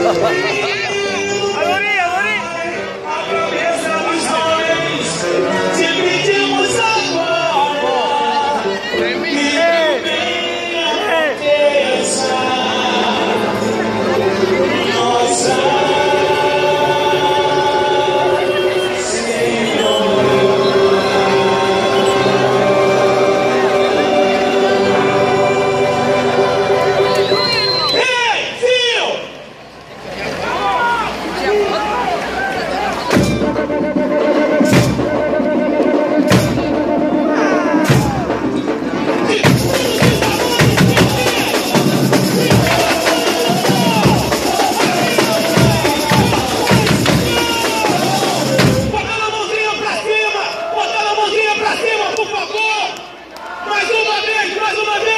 Gracias. Guys,